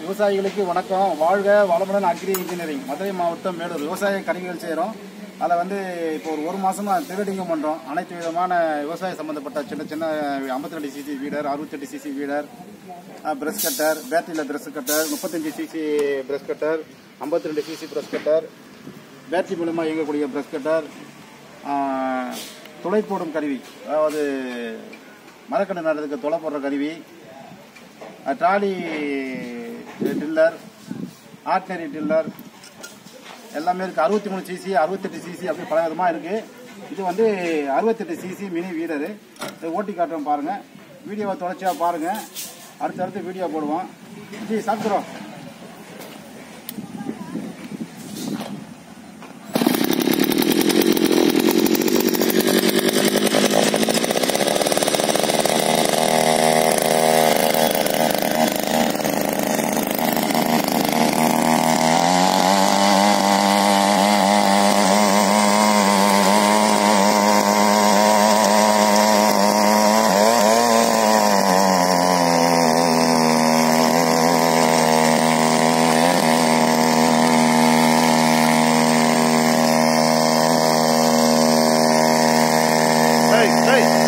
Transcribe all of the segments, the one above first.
விவசாயிகளுக்கு வணக்கம். வாழ்க வளமுடன் அக்ரி இன்ஜினியரிங். மதுரை மாவட்டம் மேலூர். விவசாய கருவிகள் செய்கிறோம் அதில் வந்து இப்போ ஒரு ஒரு மாதமாக திருடிங்கும் பண்ணுறோம் அனைத்து விதமான விவசாய சம்மந்தப்பட்ட சின்ன சின்ன ஐம்பத்தி ரெண்டு சிசி வீடர் அறுபத்தெட்டு சிசி வீடர் ப்ரெஷ் கட்டர் பேட்டரியில் ப்ரெஷ் கட்டர் முப்பத்தஞ்சு சிசி ப்ரெஷ் கட்டர் ஐம்பத்தி ரெண்டு சிசி ப்ரெஷ் கட்டர் பேட்டரி மூலமாக இயங்கக்கூடிய பிரஷ் கட்டர் துளை போடும் கருவி அதாவது மரக்கன்று நடுறதுக்கு துளை போடுற கருவி ட்ராலி டில்லர் ஆர்டினரி டில்லர் எல்லாமே இருக்குது அறுபத்தி மூணு சிசி அறுபத்தெட்டு சிசி அப்படி பல விதமாக இருக்குது இது வந்து அறுபத்தெட்டு சிசி மினி வீரர். இதை ஓட்டி காட்டுறோம் பாருங்கள் வீடியோவை தொடர்ச்சியாக பாருங்கள் அடுத்தடுத்து வீடியோ போடுவோம். ஜி சாப்பிட்றோம் Hey.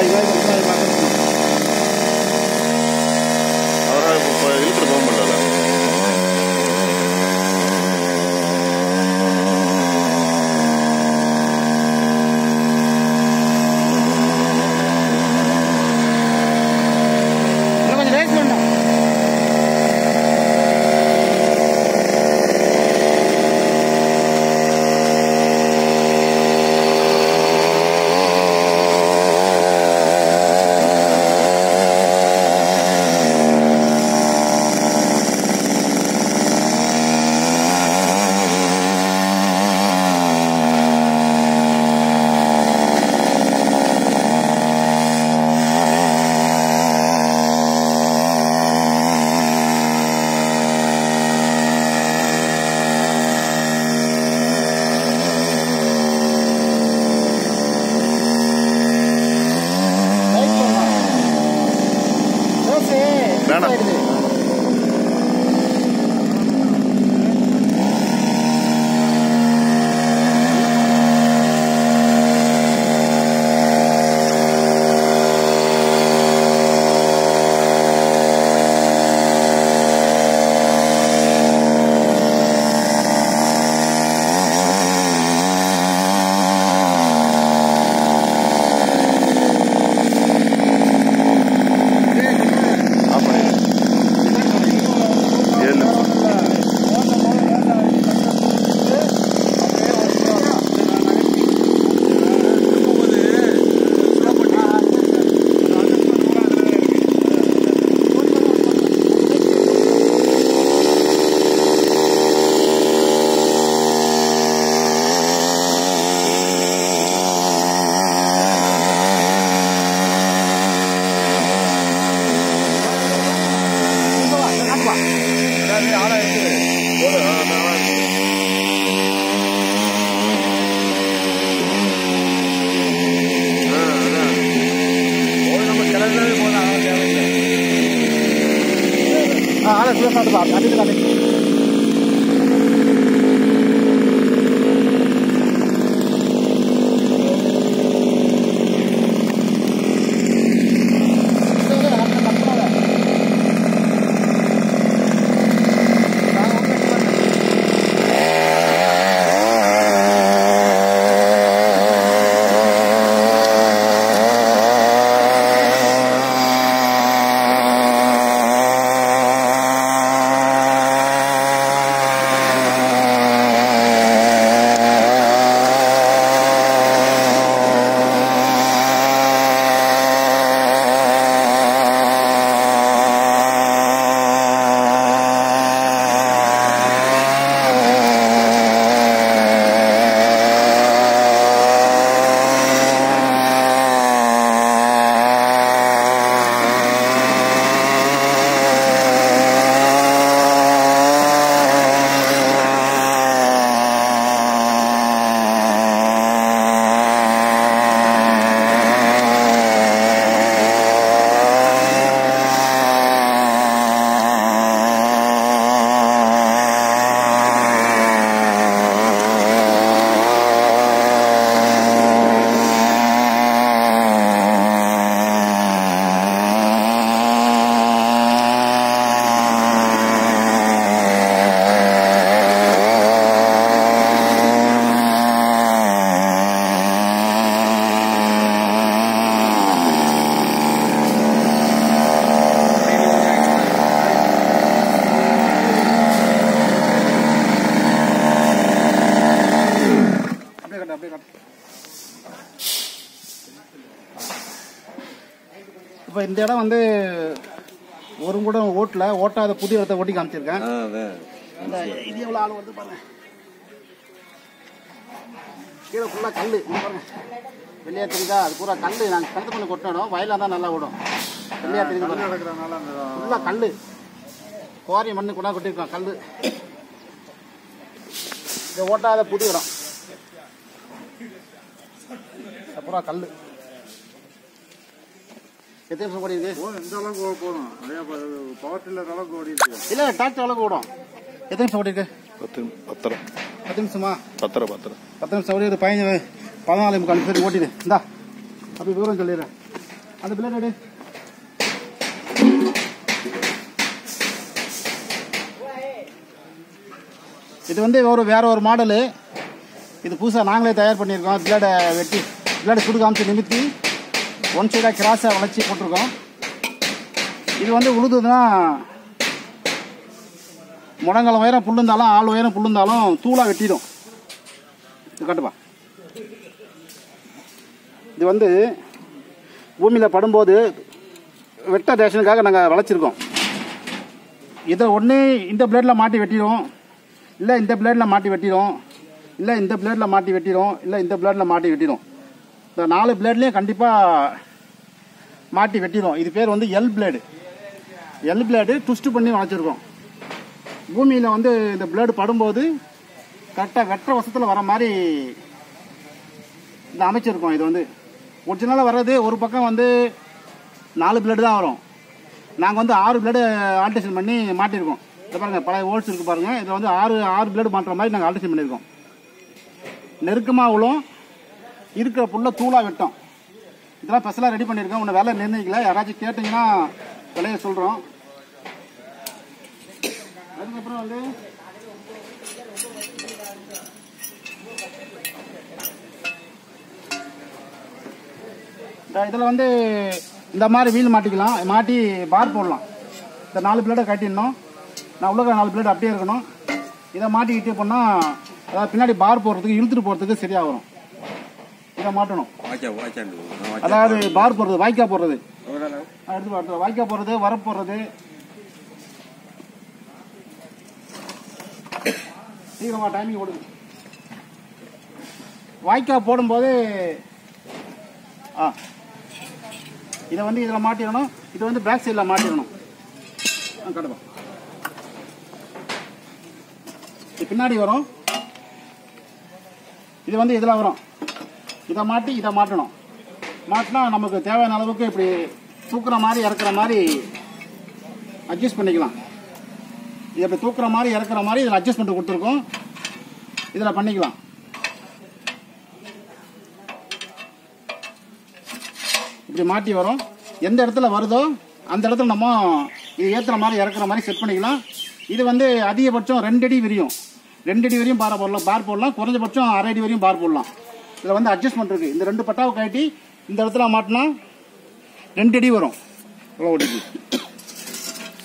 ayudar a impulsar el. Ahora, pues, otro bombo la lava. ஆளை சுய சாப்பிட்டு பா அது காட்டு அப்படியே கட்டு அப்படியே கட்டு இப்போ இந்த இடம் வந்து ஒரு கூட ஓட்டல ஓட்டாத புதிய இடத்த ஓட்டி காமிச்சிருக்கேன். இந்த இது எவ்வளோ ஆள் வந்து பாருங்க. கீழே ஃபுல்லாக கல் பாருங்க. வெளியே தெரியுதா? அது பூரா கல் நாங்கள் கணத்து பண்ணி கொட்டணும் வயலாக தான் நல்லா ஓடும். வெளியே தெரியுது ஃபுல்லாக கல் குவாரி மண்ணு கூட கொட்டிருக்கோம் கல் இது ஓட்டாத புது இடம். அப்புறம் கல் எத்தனை நிமிஷம் ஓடி இருக்கு இந்த அளவுக்கு போதும் நிறைய பவர் டில்லர் அளவுக்கு ஓடி இருக்கு இல்லை டிராக்டர் அளவுக்கு ஓடும். எத்தனை நிமிஷம் ஓடி இருக்கு பத்து பத்தரை. பத்து நிமிஷமா? பத்தரை பத்தரை. பத்து நிமிஷம் ஓடி ஒரு பதினஞ்சு பதினாலு முக்கால் நிமிஷம் ஓட்டிடு இந்தா அப்படி விவரம் சொல்லிடுறேன். அந்த பிளேட் எடு இது வந்து ஒரு வேற ஒரு மாடலு இது புதுசாக நாங்களே தயார் பண்ணியிருக்கோம். பிளேடை வெட்டி பிளேடை சுடு காமிச்சு நிமித்தி. ஒன் சைடாக கிராஸாக வளைச்சி போட்டிருக்கோம். இது வந்து உழுதுன்னா முழங்கால் உயரம் புல்லுந்தாலும் ஆள் உயரம் புல்லுந்தாலும் தூளாக வெட்டிடும். இது இது வந்து பூமியில் படும்போது வெட்ட ரேஷனுக்காக நாங்கள் வளைச்சிருக்கோம் இதை ஒன்று இந்த பிளேடில் மாட்டி வெட்டிடும். இல்லை இந்த பிளேடில் மாட்டி வெட்டிடும். இல்லை இந்த பிளேடில் மாட்டி வெட்டிடும். இல்லை இந்த பிளேடில் மாட்டி வெட்டிடும். இந்த நாலு பிளேட்லேயும் கண்டிப்பாக மாட்டி வெட்டிடும் இது பேர் வந்து L blade L blade twist பண்ணி வளைச்சிருக்கோம். பூமியில் வந்து இந்த பிளேடு படும்போது கரெக்டாக வெட்டுற வசத்தில் வர மாதிரி இந்த அமைச்சிருக்கோம் இது வந்து. ஒரிஜினலாக வர்றது ஒரு பக்கம் வந்து நாலு பிளேடு தான் வரும். நாங்கள் வந்து ஆறு பிளேடு ஆல்ட்ரேஷன் பண்ணி மாட்டியிருக்கோம் இதை பாருங்கள் பழைய ஹோல்ஸ் இருக்கு பாருங்கள் இதில் வந்து ஆறு ஆறு பிளேடு மாட்டுற மாதிரி நாங்கள் ஆல்ட்ரேஷன் பண்ணியிருக்கோம் நெருக்கமாக உள்ளோம் இருக்கிற புல்ல தூளாக வெட்டோம். இதெல்லாம் ஸ்பெஷலாக ரெடி பண்ணியிருக்கோம் உன்னை வேலை நிர்ணயிக்கல. யாராச்சும் கேட்டிங்கன்னா விலையை சொல்கிறோம் அதுக்கப்புறம் வந்து இதில் வந்து இந்த மாதிரி வீல் மாட்டிக்கலாம். மாட்டி பார் போடலாம். இந்த நாலு பிளேடை கட்டிடணும். நான் உள்ள நாலு பிளேட் அப்படியே இருக்கணும். இதை மாட்டிக்கிட்டு போனால் அதாவது பின்னாடி பார் போடுறதுக்கு இழுத்துட்டு போகிறதுக்கு சரியாக வரும் இதை மாட்டணும். அதாவது பார் போடுறது வாய்க்கா போடுறது. எடுத்து வா. வாய்க்கா போடுறது வரப்பு போடுறது. சீக்கிரமா டைமிங் கொடுங்க. வாய்க்கா போடும்போது ஆ. இதை வந்து இதில் மாட்டிடணும். இது வந்து பேக் சைடில் மாட்டிடணும். கடுப்பா இது பின்னாடி வரும். இது வந்து இதில் வரும். இதை மாட்டி இதை மாட்டணும். மாட்டினா நமக்கு தேவையான அளவுக்கு இப்படி தூக்குற மாதிரி இறக்குற மாதிரி அட்ஜஸ்ட் பண்ணிக்கலாம். இது இப்படி தூக்குற மாதிரி இறக்குற மாதிரி இதில் அட்ஜஸ்ட்மெண்ட் கொடுத்துருக்கோம். இதில் பண்ணிக்கலாம். இப்படி மாட்டி வரும். எந்த இடத்துல வருதோ அந்த இடத்துல நம்ம இது ஏற்றுற மாதிரி இறக்குற மாதிரி செட் பண்ணிக்கலாம். இது வந்து அதிகபட்சம் ரெண்டு அடி விரியும். ரெண்டு அடி வரையும் பார் போடலாம் பார் போடலாம். குறைஞ்சபட்சம் அரை அடி வரையும் பார் போடலாம். இதில் வந்து அட்ஜஸ்ட்மெண்ட் இருக்குது இந்த ரெண்டு பட்டாவை கட்டி இந்த இடத்துல மாட்டினா ரெண்டு அடி வரும். எவ்வளோ அடிக்கு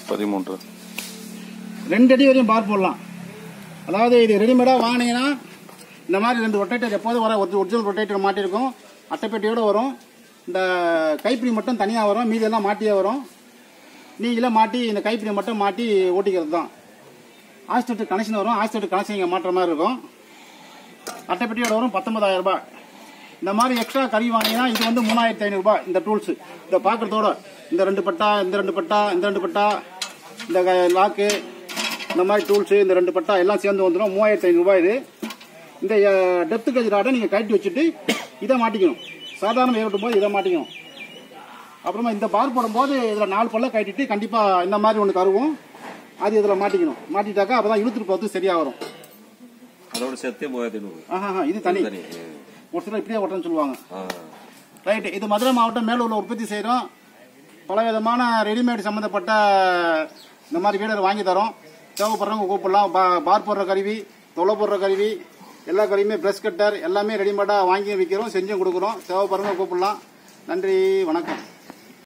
பதிமூன்று. ரெண்டு அடி வரையும் பார் போடலாம். அதாவது இது ரெடிமேடாக வாங்கினீங்கன்னா இந்த மாதிரி ரெண்டு ரொட்டேட்டர் எப்போதும் வர ஒரு ஒரிஜினல் ரொட்டேட்டர் மாட்டியிருக்கும் அட்டைப்பெட்டியோட வரும். இந்த கைப்பிடி மட்டும் தனியாக வரும். மீதி எல்லாம் மாட்டியே வரும். நீங்களே மாட்டி இந்த கைப்பிடி மட்டும் மாட்டி ஓட்டிக்கிறது தான் ஆஸ்டேட்டு கனெக்ஷன் வரும். ஆஸ்டேட்டு கனெக்ஷன் இங்கே மாட்டுற மாதிரி இருக்கும். அட்டைப்பெட்டியோட வரும் 19000 ரூபாய். இந்த மாதிரி எக்ஸ்ட்ரா கறி வாங்கினா இது வந்து மூணாயிரத்தி ஐநூறுரூபா இந்த டூல்ஸ் இதை பார்க்குறதோட இந்த ரெண்டு பட்டா இந்த ரெண்டு பட்டா இந்த ரெண்டு பட்டா இந்த லாக்கு இந்த மாதிரி டூல்ஸு இந்த ரெண்டு பட்டா எல்லாம் சேர்ந்து வந்துடும். மூவாயிரத்தி ஐநூறுபா இது. இந்த டெப்த் கேஜ் ராடை நீங்கள் கட்டி வச்சுட்டு இதை மாட்டிக்கணும். சாதாரண ஏற்பட்டும் போது இதை மாட்டிக்கணும். அப்புறமா இந்த பார் போடும்போது இதில் நாலு பல்ல கட்டிட்டு கண்டிப்பாக இந்த மாதிரி ஒன்று தருவோம். அது இதில் மாட்டிக்கணும். மாட்டிட்டாக்கா அப்போ தான் இழுத்துட்டு போகிறது சரியாக வரும். அதோட சேர்த்தே மூவாயிரத்தி ஐநூறு ஆஹா இது தனி. ஒரு சிலர் இப்படியே ஓட்டணும்னு சொல்லுவாங்க. ரைட்டு இது மதுரை மாவட்டம் மேலூரில் உற்பத்தி செய்கிறோம் பல விதமான ரெடிமேட் சம்மந்தப்பட்ட இந்த மாதிரி வீடர் வாங்கி தரோம். தேவைப்படுறவங்க கூப்பிடலாம். பா பார் போடுற கருவி தொலை போடுற கருவி எல்லா கருவியுமே ப்ரெஷ் கட்டர் எல்லாமே ரெடிமேடாக வாங்கி விற்கிறோம் செஞ்சும் கொடுக்குறோம். தேவைப்படுறவங்க கூப்பிடலாம். நன்றி வணக்கம்.